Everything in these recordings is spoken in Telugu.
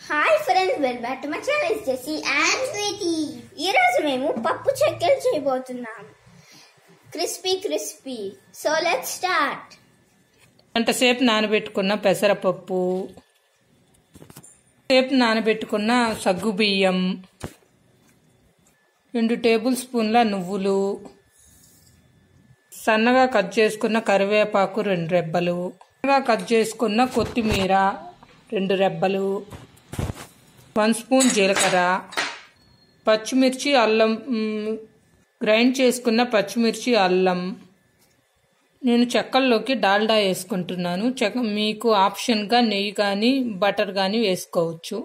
Hi friends well back to my channel JC and Sweety ఈ రోజు మేము పప్పు చెక్కలు చేయబోతున్నాం. Crispy crispy so let start గంటసేపు నానబెట్టుకున్న పెసరపప్పు సేపు నానబెట్టుకున్న సగ్గు బియ్యం రెండు టేబుల్ స్పూన్ల నువ్వులు సన్నగా కట్ చేసుకున్న కరివేపాకు రెండు రెబ్బలు సన్నగా కట్ చేసుకున్న కొత్తిమీర రెండు రెబ్బలు వన్ స్పూన్ జీలకర్ర పచ్చిమిర్చి అల్లం గ్రైండ్ చేసుకున్న పచ్చిమిర్చి అల్లం. నేను చెక్కల్లోకి డాల్డా వేసుకుంటున్నాను. చెక్క మీకు ఆప్షన్గా నెయ్యి కానీ బటర్ కానీ వేసుకోవచ్చు.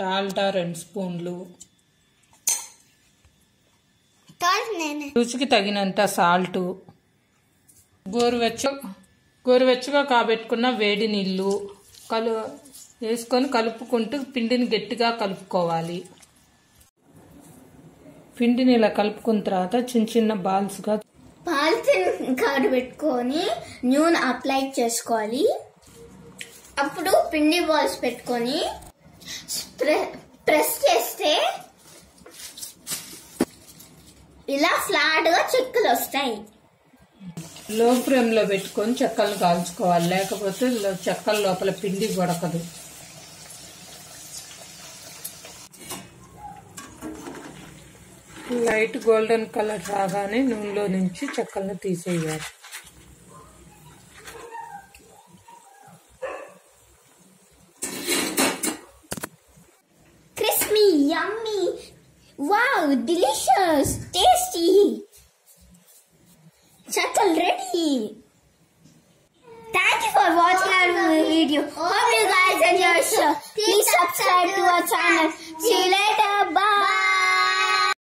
డాల్డా రెండు స్పూన్లు నేను రుచికి తగినంత సాల్ట్ గోరువెచ్చ గోరువెచ్చగా కాబెట్టుకున్న వేడి నీళ్ళు కలు వేసుకొని కలుపుకుంటూ పిండిని గట్టిగా కలుపుకోవాలి. పిండిని ఇలా కలుపుకున్న తర్వాత చిన్న చిన్న బాల్స్గా పాలిథిన్ కార్డు పెట్టుకొని నూనె అప్లై చేసుకోవాలి. అప్పుడు పిండి బాల్స్ పెట్టుకొని ప్రెస్ చేస్తే ఇలా ఫ్లాట్గా చెక్కలు వస్తాయి. లో ఫ్లేమ్లో పెట్టుకొని చెక్కలను కాల్చుకోవాలి. లేకపోతే చెక్కల లోపల పిండి ఉడకదు లైట్ గోల్డెన్ కలర్ రాగానే నూనెలో నుంచి చెక్కలను తీసేయాలి. Wow, delicious, tasty. Chuckle ready. Thank you for watching our video. Hope you guys enjoy the show. Please subscribe to our channel. See you later.